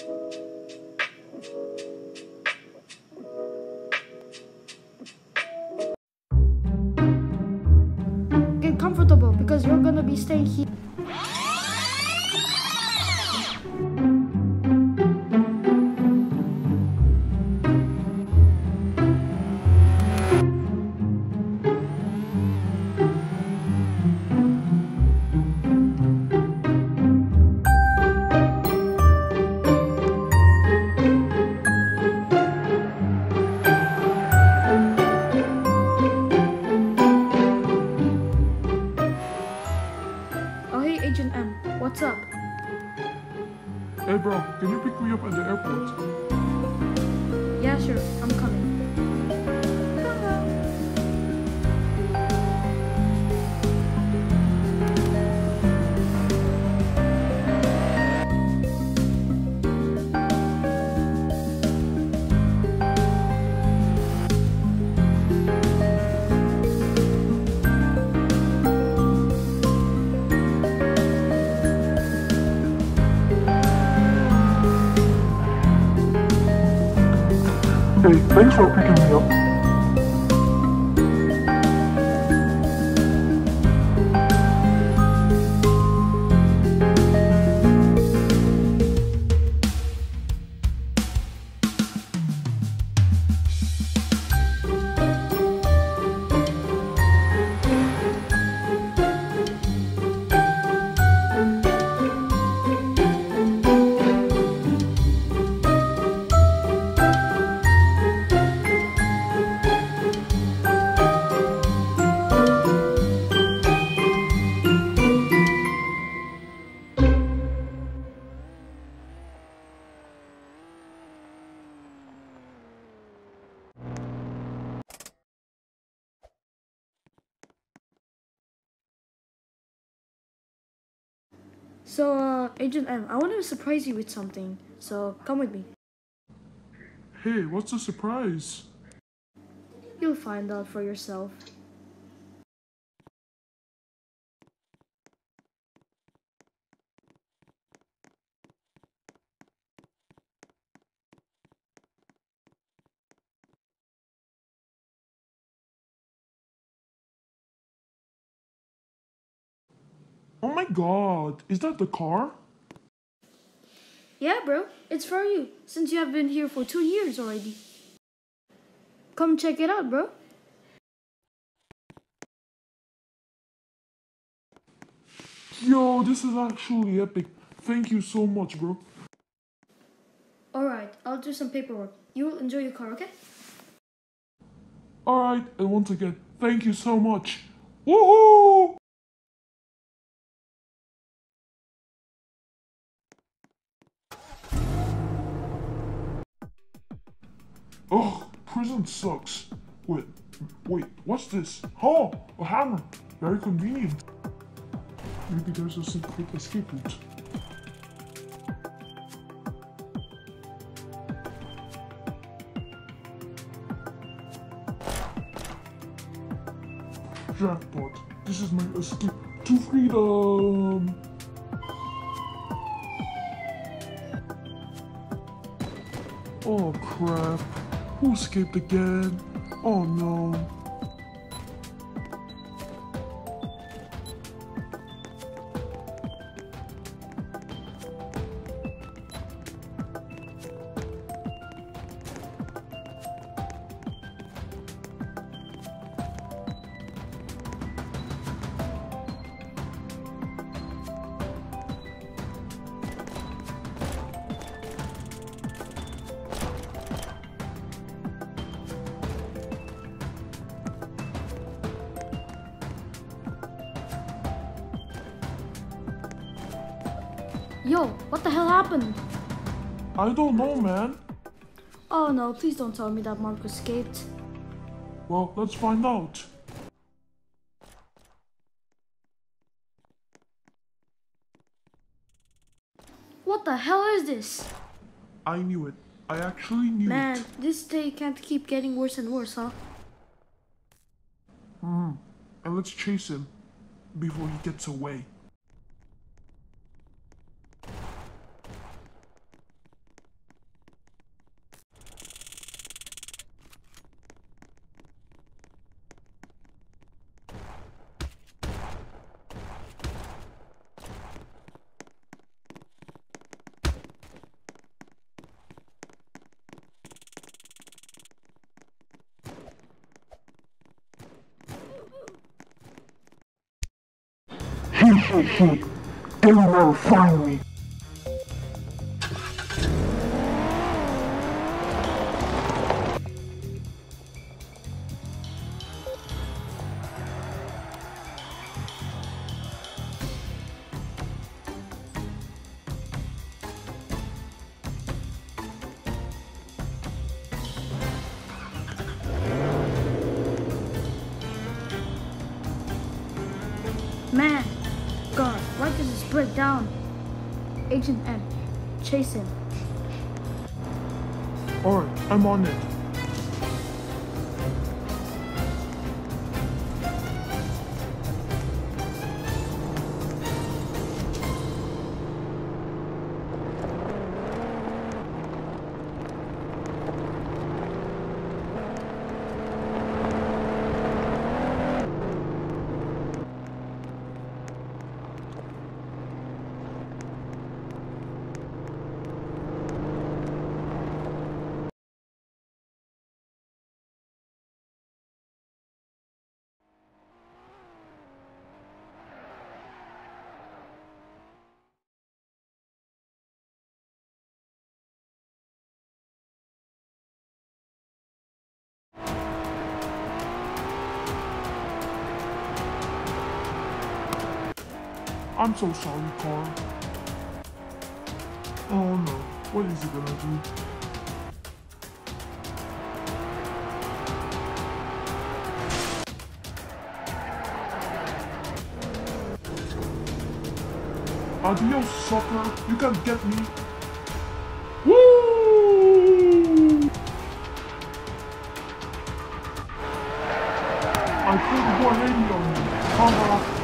Get comfortable because you're gonna be staying here. Hey, thanks for picking me up. So, uh, Agent M, I want to surprise you with something. So, come with me. Hey, what's the surprise? You'll find out for yourself. Oh my god, is that the car? Yeah, bro, it's for you, since you have been here for two years already. Come check it out, bro. Yo, this is actually epic. Thank you so much, bro. Alright, I'll do some paperwork. You'll enjoy your car, okay? Alright, and once again, thank you so much. Woohoo! Ugh, prison sucks. Wait, wait, what's this? Oh, a hammer. Very convenient. Maybe there's a secret escape route. Jackpot. This is my escape to freedom. Oh crap. Who escaped again? Oh no. Yo, what the hell happened? I don't know, man. Oh no, please don't tell me that Mark escaped. Well, let's find out. What the hell is this? I knew it. I actually knew Man, it. this day can't keep getting worse and worse, huh? Hmm. And let's chase him before he gets away. Shit, shit. They will find me. Man, break down? Agent M, chase him. Alright, I'm on it. I'm so sorry, Carl. Oh no, what is he gonna do? Adios, sucker. You can't get me. Woo! I put 180 on you. Haha. Ha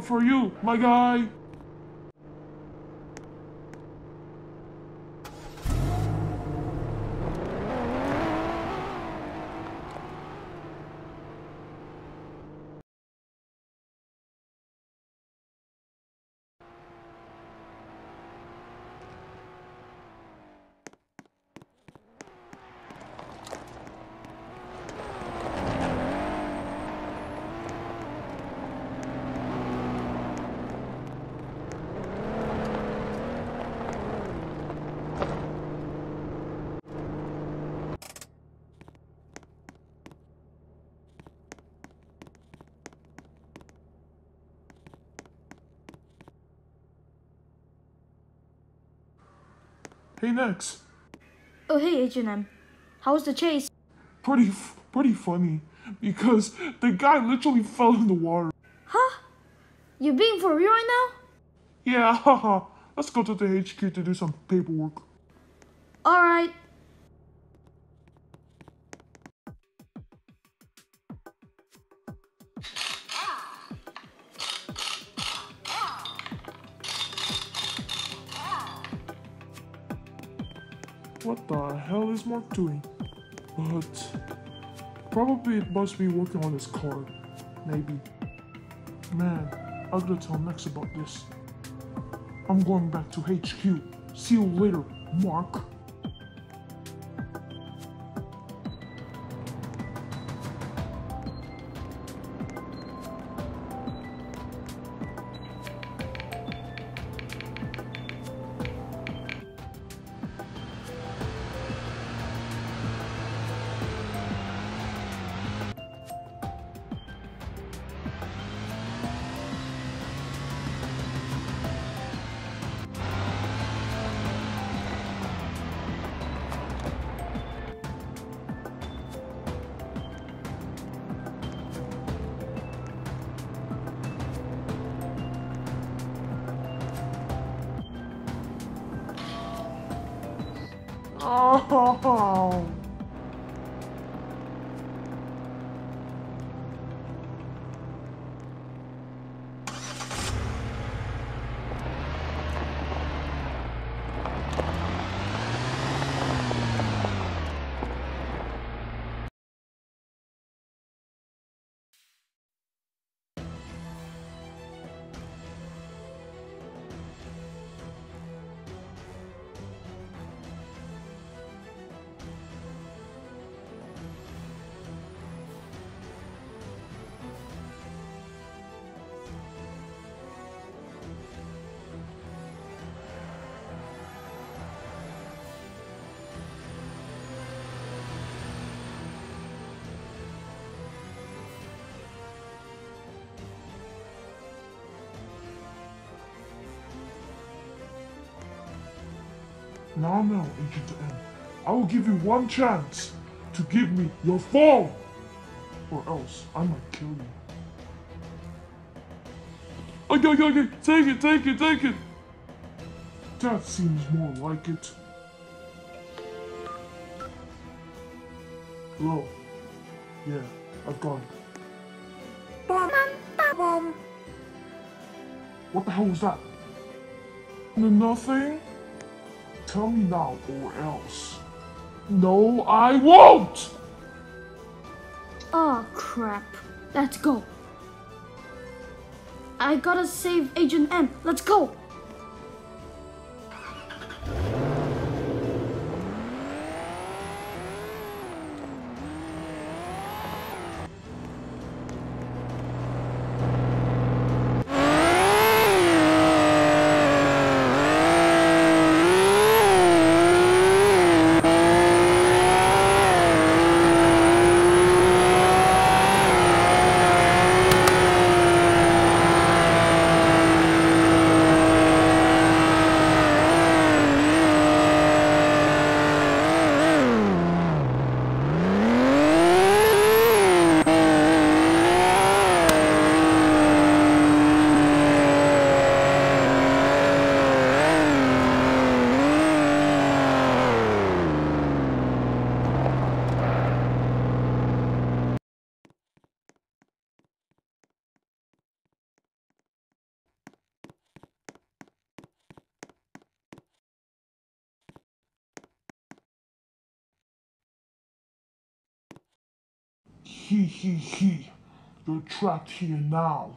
for you, my guy! Hey, Nex. Oh, hey, Agent M. How was the chase? Pretty, f- pretty funny because the guy literally fell in the water. Huh? You being for real right now? Yeah, haha. Let's go to the HQ to do some paperwork. Alright. What the hell is Mark doing? But probably it must be working on his car. Maybe. Man, I gotta tell Max about this. I'm going back to HQ. See you later, Mark. Oh. Now, now, Agent M, I will give you one chance to give me your phone, or else I might kill you. Okay, okay, okay, take it, take it, take it. That seems more like it. Hello. Yeah, I've it. What the hell was that? Nothing? Tell me now or else. No, I won't! Oh crap. Let's go. I gotta save Agent M. Let's go. He, he, he. You're trapped here now.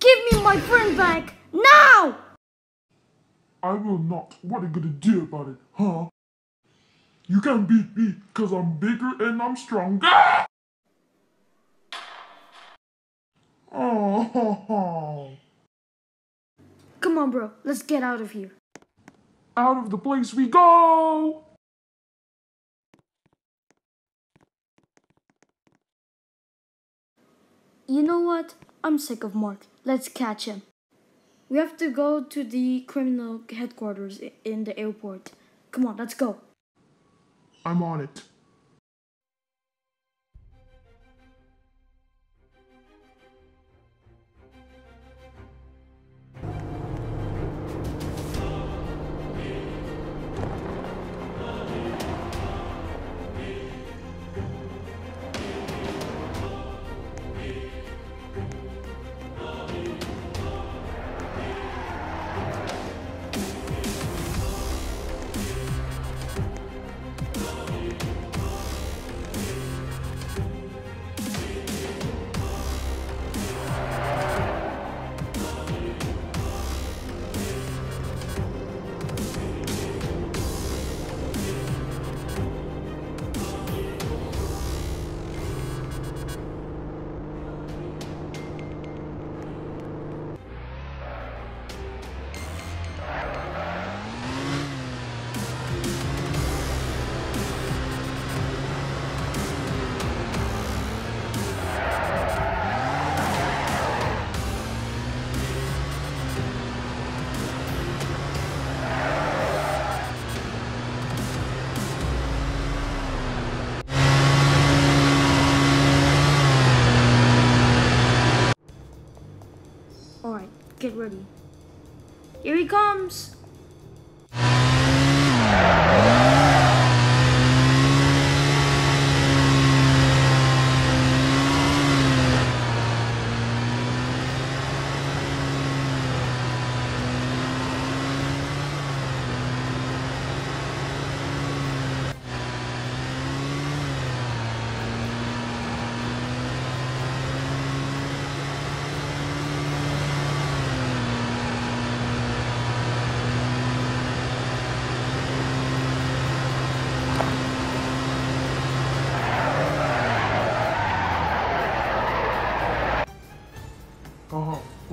Give me my friend back now. I will not. What are you gonna do about it, huh? You can't beat me because I'm bigger and I'm stronger. Oh, Come on, bro. Let's get out of here. out of the place we go. You know what? I'm sick of Mark. Let's catch him. We have to go to the criminal headquarters in the airport. Come on, let's go. I'm on it. Alright, get ready. Here he comes!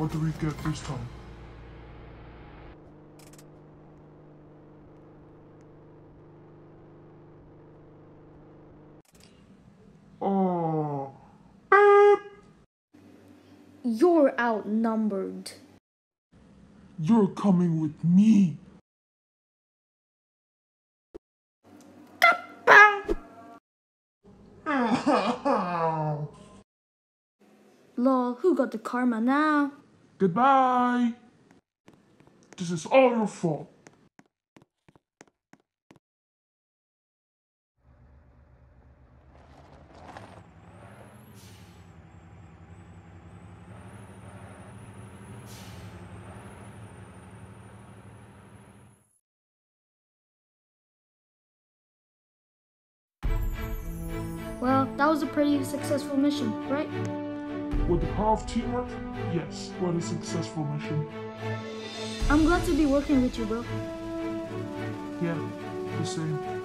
What do we get this time? Oh, You're outnumbered. You're coming with me. Lol, who got the karma now? Goodbye. This is all your fault. Well, that was a pretty successful mission, right? With the power of teamwork, yes, what a successful mission. I'm glad to be working with you, bro. Yeah, the same.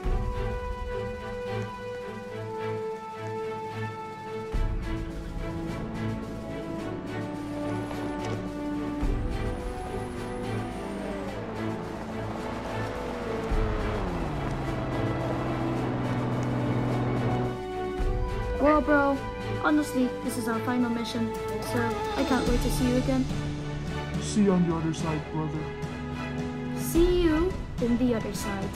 Honestly, this is our final mission, so I can't wait to see you again. See you on the other side, brother. See you in the other side.